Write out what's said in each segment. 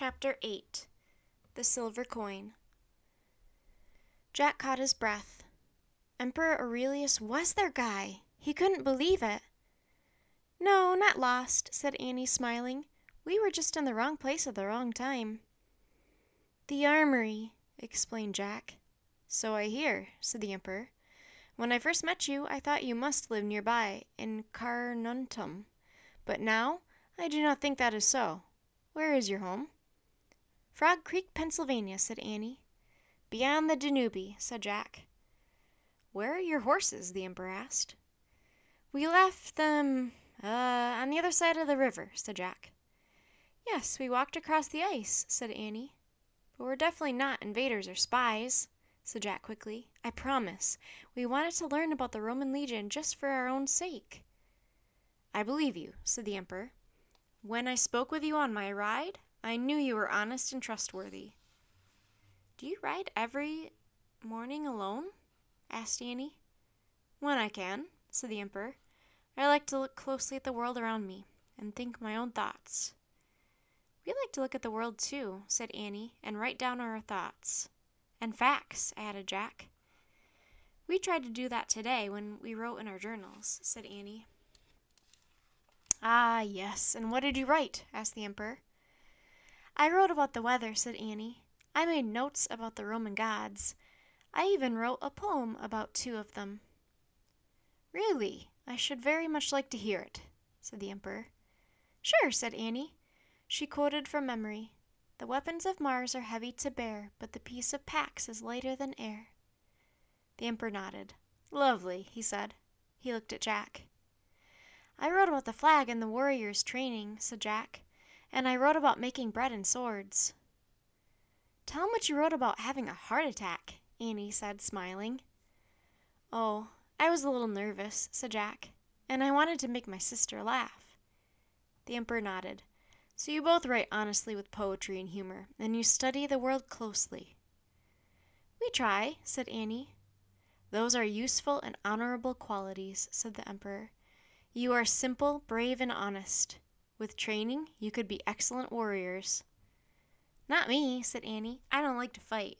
Chapter 8 The Silver Coin Jack caught his breath. Emperor Aurelius was their guy! He couldn't believe it. No, not lost, said Annie, smiling. We were just in the wrong place at the wrong time. The armory, explained Jack. So I hear, said the Emperor. When I first met you, I thought you must live nearby, in Carnuntum. But now, I do not think that is so. Where is your home? Frog Creek, Pennsylvania, said Annie. Beyond the Danube, said Jack. Where are your horses? the Emperor asked. We left them uh, on the other side of the river, said Jack. Yes, we walked across the ice, said Annie. But we're definitely not invaders or spies, said Jack quickly. I promise. We wanted to learn about the Roman legion just for our own sake. I believe you, said the Emperor. When I spoke with you on my ride, I knew you were honest and trustworthy. Do you ride every morning alone? asked Annie. When I can, said the Emperor. I like to look closely at the world around me and think my own thoughts. We like to look at the world too, said Annie, and write down our thoughts. And facts, added Jack. We tried to do that today when we wrote in our journals, said Annie. Ah, yes, and what did you write? asked the Emperor. I wrote about the weather, said Annie. I made notes about the Roman gods. I even wrote a poem about two of them. Really, I should very much like to hear it, said the Emperor. Sure, said Annie. She quoted from memory The weapons of Mars are heavy to bear, but the peace of Pax is lighter than air. The Emperor nodded. Lovely, he said. He looked at Jack. I wrote about the flag and the warriors' training, said Jack, and I wrote about making bread and swords. Tell him what you wrote about having a heart attack, Annie said, smiling. Oh, I was a little nervous, said Jack, and I wanted to make my sister laugh. The Emperor nodded. So you both write honestly with poetry and humor, and you study the world closely. We try, said Annie. Those are useful and honorable qualities, said the Emperor. You are simple, brave, and honest. With training, you could be excellent warriors. Not me, said Annie. I don't like to fight.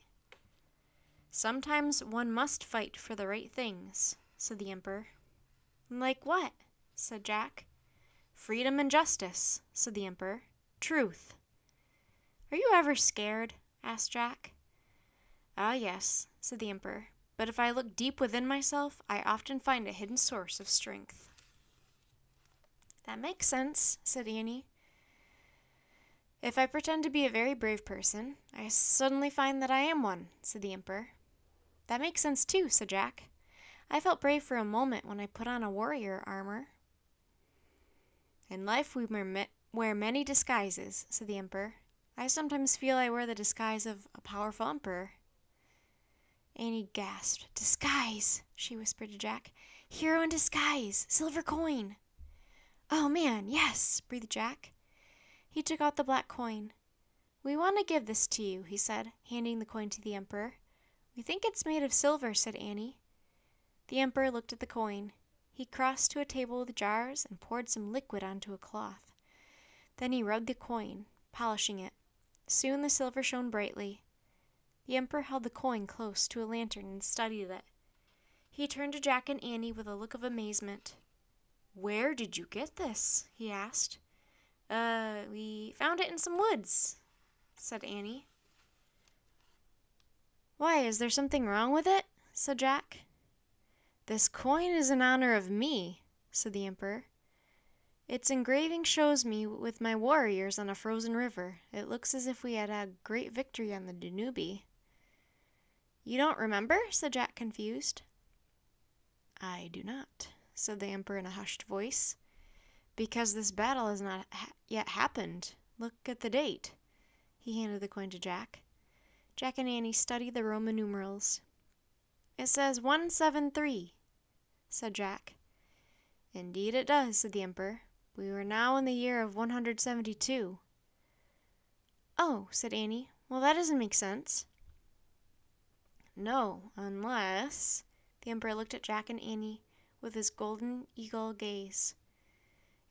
Sometimes one must fight for the right things, said the Emperor. Like what? said Jack. Freedom and justice, said the Emperor. Truth. Are you ever scared? asked Jack. Ah, yes, said the Emperor. But if I look deep within myself, I often find a hidden source of strength. That makes sense, said Annie. If I pretend to be a very brave person, I suddenly find that I am one, said the Emperor. That makes sense too, said Jack. I felt brave for a moment when I put on a warrior armor. In life we wear many disguises, said the Emperor. I sometimes feel I wear the disguise of a powerful emperor. Annie gasped. Disguise, she whispered to Jack. Hero in disguise, silver coin. Oh man, yes, breathed Jack. He took out the black coin. We want to give this to you, he said, handing the coin to the Emperor. We think it's made of silver, said Annie. The Emperor looked at the coin. He crossed to a table with jars and poured some liquid onto a cloth. Then he rubbed the coin, polishing it. Soon the silver shone brightly. The Emperor held the coin close to a lantern and studied it. He turned to Jack and Annie with a look of amazement. Where did you get this? he asked. Uh, we found it in some woods, said Annie. Why, is there something wrong with it? said Jack. This coin is in honor of me, said the Emperor. Its engraving shows me with my warriors on a frozen river. It looks as if we had had great victory on the Danube. You don't remember? said Jack, confused. I do not, said the Emperor in a hushed voice, because this battle has not ha- yet happened. Look at the date. He handed the coin to Jack. Jack and Annie studied the Roman numerals. It says 173, said Jack. Indeed it does, said the Emperor. We were now in the year of 172. Oh, said Annie. Well, that doesn't make sense. No, unless. The Emperor looked at Jack and Annie with his golden eagle gaze.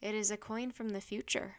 It is a coin from the future.